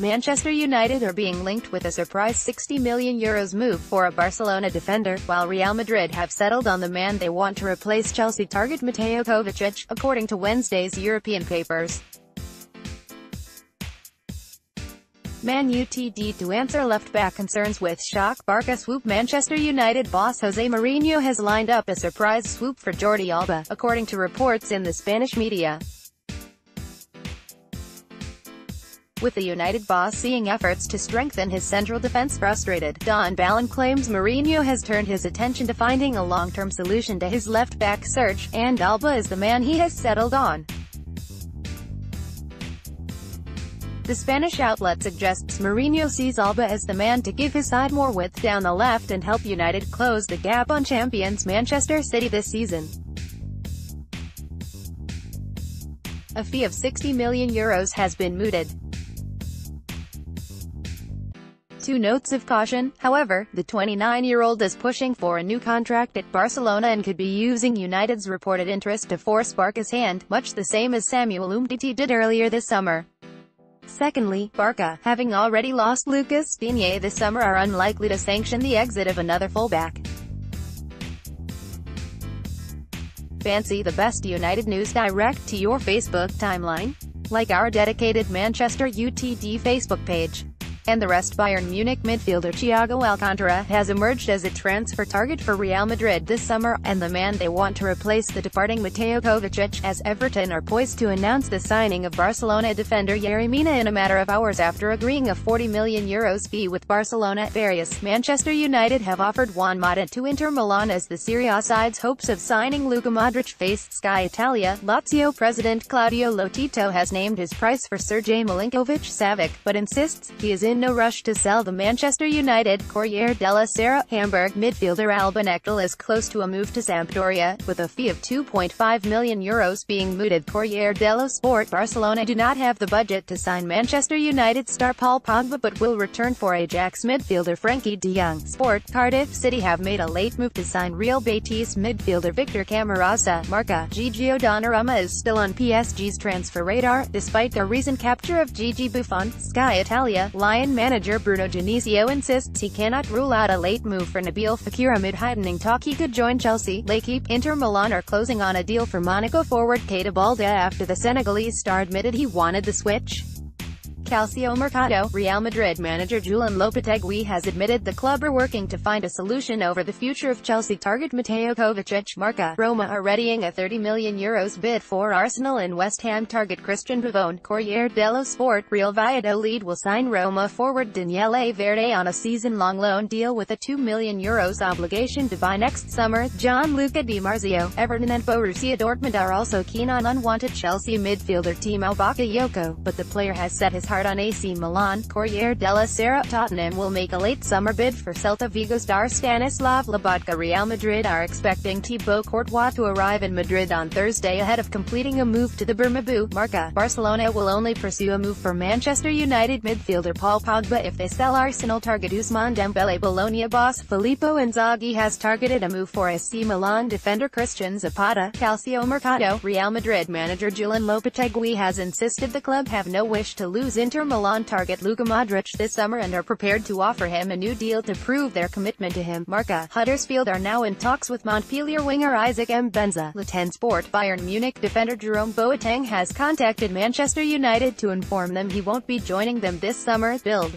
Manchester United are being linked with a surprise €60 million Euros move for a Barcelona defender, while Real Madrid have settled on the man they want to replace Chelsea target Mateo Kovacic, according to Wednesday's European papers. Man UTD to answer left-back concerns with shock Barca swoop Manchester United boss Jose Mourinho has lined up a surprise swoop for Jordi Alba, according to reports in the Spanish media. With the United boss seeing efforts to strengthen his central defense frustrated, Don Balón claims Mourinho has turned his attention to finding a long-term solution to his left-back search, and Alba is the man he has settled on. The Spanish outlet suggests Mourinho sees Alba as the man to give his side more width down the left and help United close the gap on champions Manchester City this season. A fee of 60 million euros has been mooted. Two notes of caution, however, the 29-year-old is pushing for a new contract at Barcelona and could be using United's reported interest to force Barca's hand, much the same as Samuel Umtiti did earlier this summer. Secondly, Barca, having already lost Lucas Digne this summer are unlikely to sanction the exit of another fullback. Fancy the best United news direct to your Facebook timeline? Like our dedicated Manchester UTD Facebook page and the rest Bayern Munich midfielder Thiago Alcantara has emerged as a transfer target for Real Madrid this summer, and the man they want to replace the departing Mateo Kovacic, as Everton are poised to announce the signing of Barcelona defender Yerry Mina in a matter of hours after agreeing a 40 million euros fee with Barcelona. Various Manchester United have offered Juan Mata to Inter Milan as the Serie A side's hopes of signing Luka Modric faced Sky Italia. Lazio president Claudio Lotito has named his price for Sergej Milinkovic-Savic, but insists he is in no rush to sell the Manchester United Corriere della Sera Hamburg midfielder Albin Ekdal is close to a move to Sampdoria, with a fee of 2.5 million euros being mooted. Corriere dello Sport Barcelona do not have the budget to sign Manchester United star Paul Pogba but will return for Ajax midfielder Frankie de Jong. Sport Cardiff City have made a late move to sign Real Betis midfielder Victor Camarasa. Marca Gigio Donnarumma is still on PSG's transfer radar, despite their recent capture of Gigi Buffon. Sky Italia, Lyon manager Bruno Genesio insists he cannot rule out a late move for Nabil Fekir amid heightening talk he could join Chelsea. L'Equipe, Inter Milan are closing on a deal for Monaco forward Keita Balde after the Senegalese star admitted he wanted the switch. Calcio Mercato, Real Madrid manager Julen Lopetegui has admitted the club are working to find a solution over the future of Chelsea target Mateo Kovacic. Marca, Roma are readying a 30 million euros bid for Arsenal and West Ham target Christian Pavone. Corriere dello Sport, Real Valladolid will sign Roma forward Daniele Verde on a season-long loan deal with a 2 million euros obligation to buy next summer. Gianluca Di Marzio, Everton and Borussia Dortmund are also keen on unwanted Chelsea midfielder Timo Bakayoko, but the player has set his heart on AC Milan, Corriere della Sera, Tottenham will make a late summer bid for Celta Vigo star Stanislav Lobotka Real Madrid are expecting Thibaut Courtois to arrive in Madrid on Thursday ahead of completing a move to the Bernabeu. Marca, Barcelona will only pursue a move for Manchester United midfielder Paul Pogba if they sell Arsenal target Ousmane Dembele Bologna boss Filippo Inzaghi has targeted a move for AC Milan defender Christian Zapata. Calcio Mercato, Real Madrid manager Julen Lopetegui has insisted the club have no wish to lose in Inter Milan target Luka Modric this summer and are prepared to offer him a new deal to prove their commitment to him. Marca, Huddersfield are now in talks with Montpellier winger Isaac Mbenza. Le Sport Bayern Munich defender Jerome Boateng has contacted Manchester United to inform them he won't be joining them this summer. Build